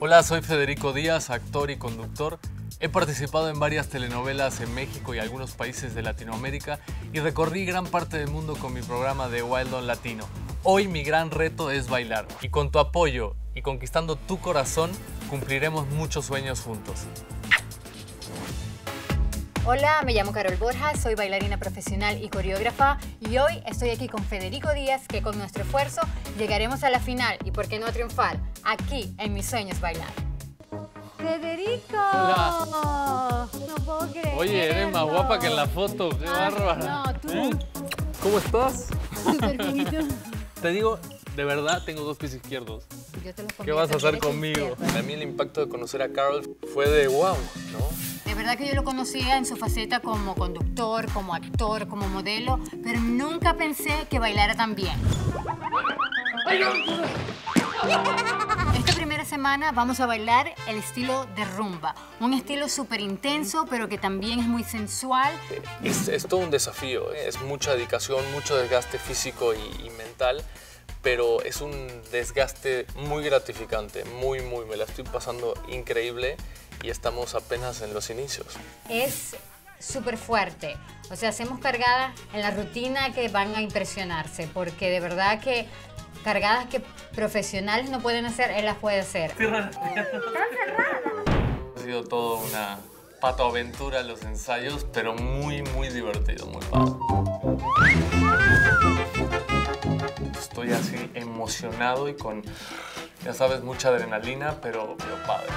Hola, soy Federico Díaz, actor y conductor. He participado en varias telenovelas en México y algunos países de Latinoamérica y recorrí gran parte del mundo con mi programa de Wild on Latino. Hoy mi gran reto es bailar y con tu apoyo y conquistando tu corazón cumpliremos muchos sueños juntos. Hola, me llamo Carol Borja, soy bailarina profesional y coreógrafa y hoy estoy aquí con Federico Díaz que con nuestro esfuerzo llegaremos a la final y por qué no triunfar aquí en Mis Sueños Bailar. ¡Federico! Hola. No puedo. Oye, eres más guapa que en la foto, qué Ah, bárbara. No, tú. ¿Eh? ¿Cómo estás? Te digo, de verdad tengo dos pies izquierdos. Yo te los ¿Qué vas a hacer conmigo? Para mí el impacto de conocer a Carol fue de wow, ¿no? De verdad que yo lo conocía en su faceta como conductor, como actor, como modelo, pero nunca pensé que bailara tan bien. Esta primera semana vamos a bailar el estilo de rumba, un estilo súper intenso, pero que también es muy sensual. Es, es todo un desafío, ¿eh? es mucha dedicación, mucho desgaste físico y, y mental, pero es un desgaste muy gratificante, muy, muy, me la estoy pasando increíble y estamos apenas en los inicios. Es súper fuerte, o sea, hacemos cargadas en la rutina que van a impresionarse, porque de verdad que cargadas que profesionales no pueden hacer, él las puede hacer. Ha sido todo una patoaventura los ensayos, pero muy, muy divertido, muy padre. Estoy así emocionado y con, ya sabes, mucha adrenalina, pero, pero padre.